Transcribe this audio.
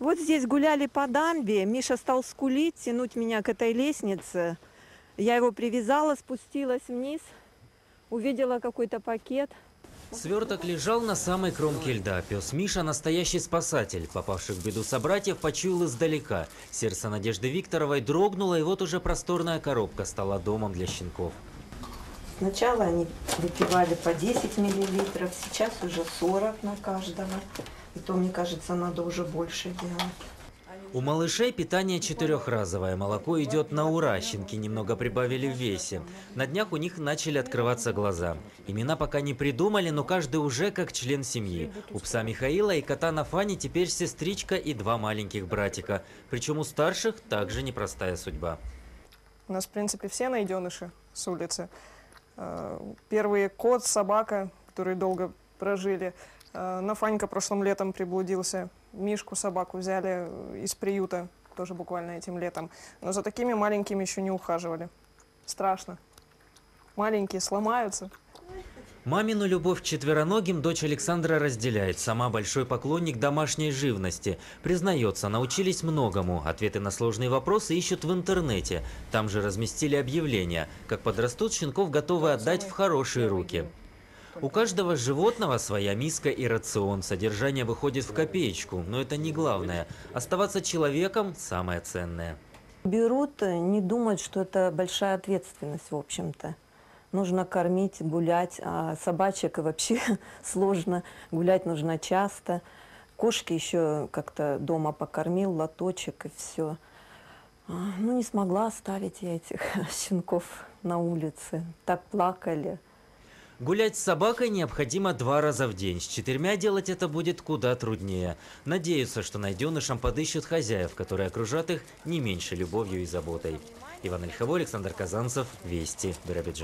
Вот здесь гуляли по дамбе, Миша стал скулить, тянуть меня к этой лестнице. Я его привязала, спустилась вниз, увидела какой-то пакет. Сверток лежал на самой кромке льда. Пес Миша – настоящий спасатель. Попавших в беду собратьев почуял издалека. Сердце Надежды Викторовой дрогнуло, и вот уже просторная коробка стала домом для щенков. Сначала они выпивали по 10 миллилитров, сейчас уже 40 на каждого. И то, мне кажется, надо уже больше делать. У малышей питание четырехразовое. Молоко идет на ура. Щенки немного прибавили в весе. На днях у них начали открываться глаза. Имена пока не придумали, но каждый уже как член семьи. У пса Михаила и кота Нафани теперь сестричка и два маленьких братика. Причем у старших также непростая судьба. У нас, в принципе, все найденыши с улицы. Э, Первые кот, собака, которые долго прожили. Э, Нафанька прошлым летом приблудился. Мишку, собаку взяли э, из приюта, тоже буквально этим летом. Но за такими маленькими еще не ухаживали. Страшно. Маленькие сломаются. Мамину любовь к четвероногим дочь Александра разделяет. Сама большой поклонник домашней живности. Признается, научились многому. Ответы на сложные вопросы ищут в интернете. Там же разместили объявления. Как подрастут, щенков готовы отдать в хорошие руки. У каждого животного своя миска и рацион. Содержание выходит в копеечку, но это не главное. Оставаться человеком – самое ценное. Берут, э, не думают, что это большая ответственность, в общем-то. Нужно кормить, гулять, а собачек и вообще сложно. Гулять нужно часто. Кошки еще как-то дома покормил, лоточек и все. Ну, не смогла оставить я этих щенков на улице. Так плакали. Гулять с собакой необходимо два раза в день. С четырьмя делать это будет куда труднее. Надеются, что найденышам подыщут хозяев, которые окружат их не меньше любовью и заботой. Иван Ольховой, Александр Казанцев, Вести, Биробиджан.